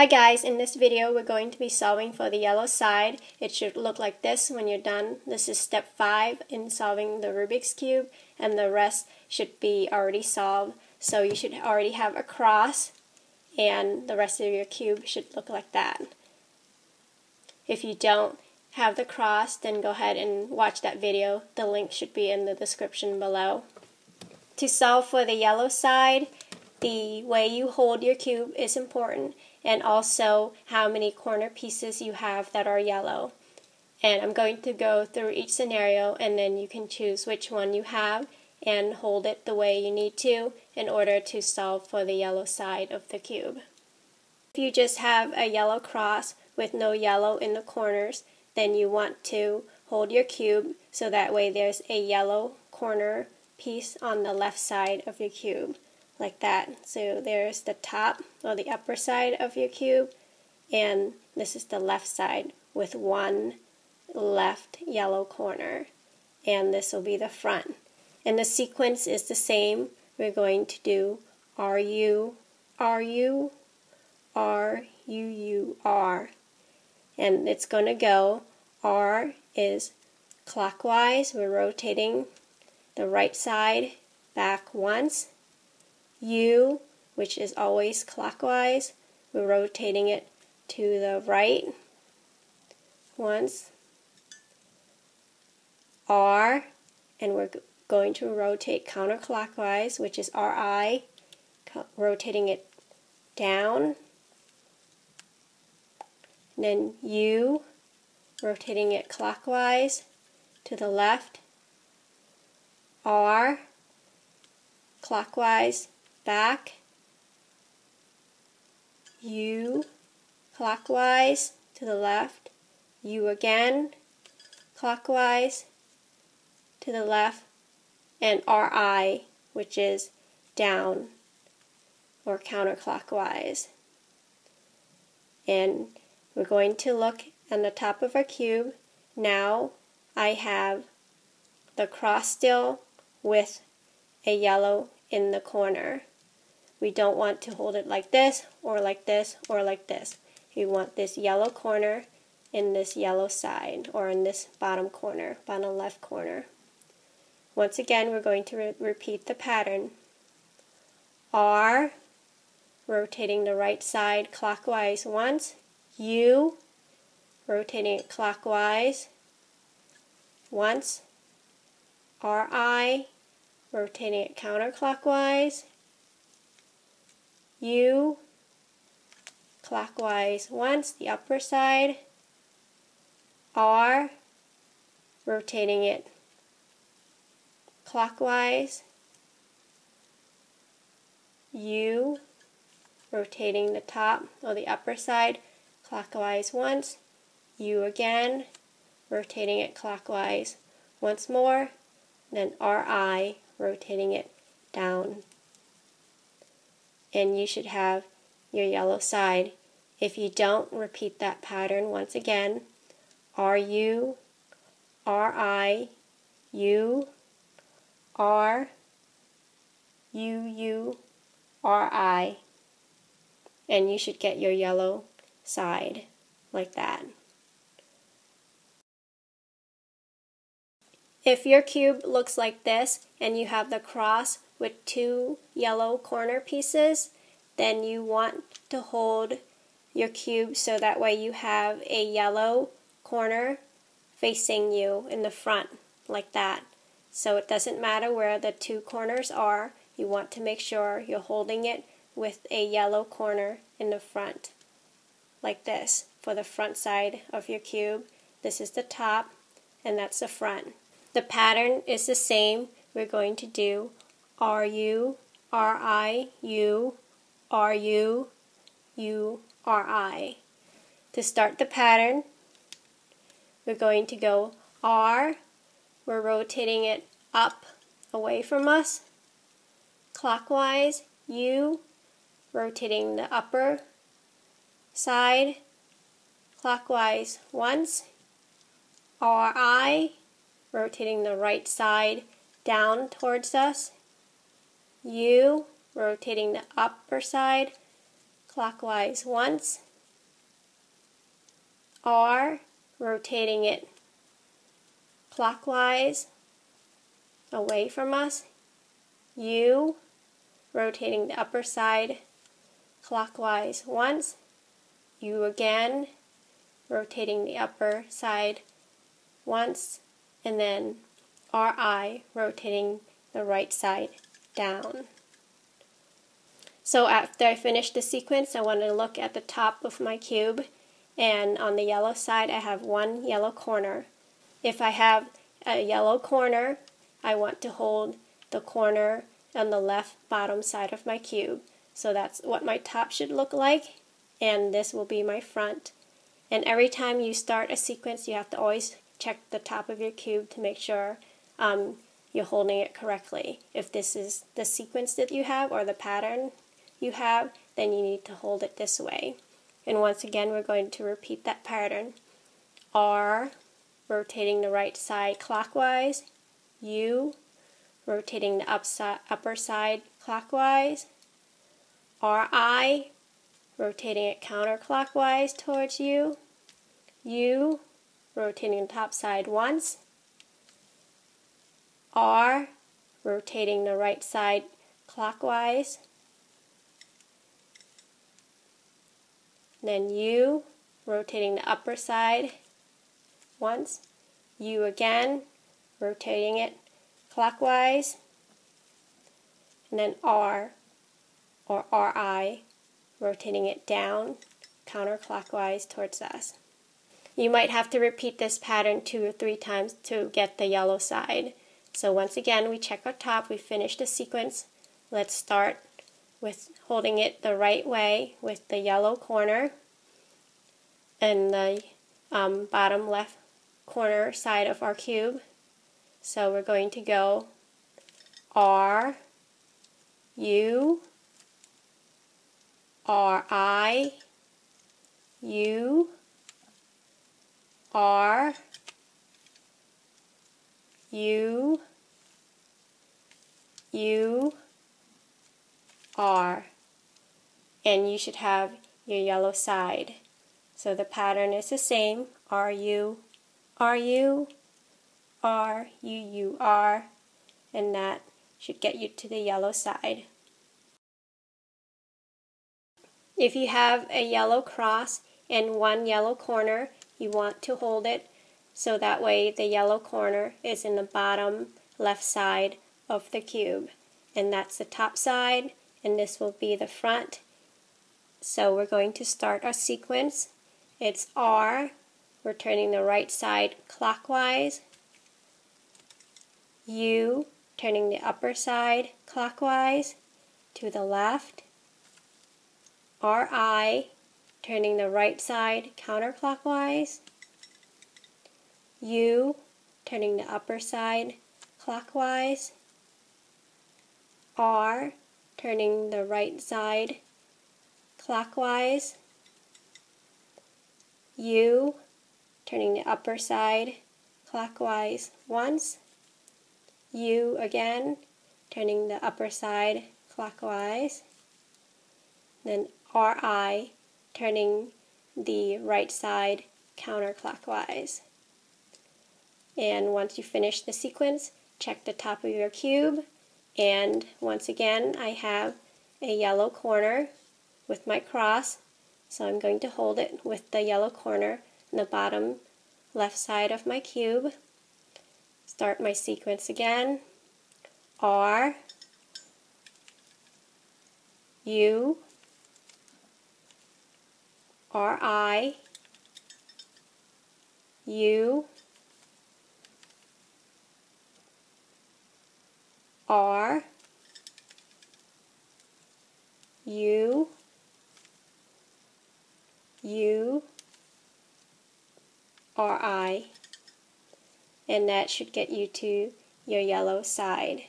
Hi guys, in this video we're going to be solving for the yellow side. It should look like this when you're done. This is step 5 in solving the Rubik's Cube and the rest should be already solved. So you should already have a cross and the rest of your cube should look like that. If you don't have the cross, then go ahead and watch that video. The link should be in the description below. To solve for the yellow side, the way you hold your cube is important and also how many corner pieces you have that are yellow. And I'm going to go through each scenario and then you can choose which one you have and hold it the way you need to in order to solve for the yellow side of the cube. If you just have a yellow cross with no yellow in the corners, then you want to hold your cube so that way there's a yellow corner piece on the left side of your cube like that. So there's the top or the upper side of your cube and this is the left side with one left yellow corner and this will be the front. And the sequence is the same. We're going to do R U R U R U U R and it's going to go R is clockwise. We're rotating the right side back once U, which is always clockwise, we're rotating it to the right once. R, and we're going to rotate counterclockwise, which is RI, rotating it down. And then U, rotating it clockwise to the left. R, clockwise back, U, clockwise to the left, U again, clockwise to the left, and RI, which is down or counterclockwise. And we're going to look on the top of our cube. Now I have the cross still with a yellow in the corner. We don't want to hold it like this, or like this, or like this. We want this yellow corner in this yellow side, or in this bottom corner, bottom left corner. Once again, we're going to re repeat the pattern. R, rotating the right side clockwise once. U, rotating it clockwise once. RI, rotating it counterclockwise, U, clockwise once, the upper side, R, rotating it clockwise, U, rotating the top or the upper side clockwise once, U again, rotating it clockwise once more, then RI, rotating it down. And you should have your yellow side. If you don't, repeat that pattern once again. R U R I U R U U R I and you should get your yellow side like that. If your cube looks like this and you have the cross with two yellow corner pieces, then you want to hold your cube so that way you have a yellow corner facing you in the front like that. So it doesn't matter where the two corners are, you want to make sure you're holding it with a yellow corner in the front like this for the front side of your cube. This is the top and that's the front. The pattern is the same. We're going to do RU, RI, U, RU, U, RI. To start the pattern, we're going to go R, we're rotating it up away from us, clockwise, U, rotating the upper side, clockwise once, RI, rotating the right side down towards us. U, rotating the upper side clockwise once. R, rotating it clockwise away from us. U, rotating the upper side clockwise once. U again, rotating the upper side once. And then RI, rotating the right side down. So after I finish the sequence, I want to look at the top of my cube and on the yellow side I have one yellow corner. If I have a yellow corner, I want to hold the corner on the left bottom side of my cube. So that's what my top should look like and this will be my front. And every time you start a sequence you have to always check the top of your cube to make sure um, you're holding it correctly. If this is the sequence that you have or the pattern you have, then you need to hold it this way. And once again, we're going to repeat that pattern. R, rotating the right side clockwise. U, rotating the upside, upper side clockwise. RI, rotating it counterclockwise towards you. U, rotating the top side once. R, rotating the right side clockwise. Then U, rotating the upper side once. U again, rotating it clockwise. And then R, or RI, rotating it down counterclockwise towards us. You might have to repeat this pattern two or three times to get the yellow side. So once again, we check our top, we finish the sequence. Let's start with holding it the right way with the yellow corner and the um, bottom left corner side of our cube. So we're going to go R, U, R, I, U, R, U, U, R, and you should have your yellow side. So the pattern is the same, R, U, R, U, R, U, U, R, and that should get you to the yellow side. If you have a yellow cross and one yellow corner, you want to hold it so that way the yellow corner is in the bottom left side of the cube. And that's the top side, and this will be the front. So we're going to start our sequence. It's R, we're turning the right side clockwise. U, turning the upper side clockwise to the left. RI, turning the right side counterclockwise. U, turning the upper side clockwise. R, turning the right side clockwise. U, turning the upper side clockwise once. U again, turning the upper side clockwise. Then RI, turning the right side counterclockwise. And once you finish the sequence, check the top of your cube. And once again, I have a yellow corner with my cross. So I'm going to hold it with the yellow corner in the bottom left side of my cube. Start my sequence again. R, U, R, I, U, R U U R I and that should get you to your yellow side.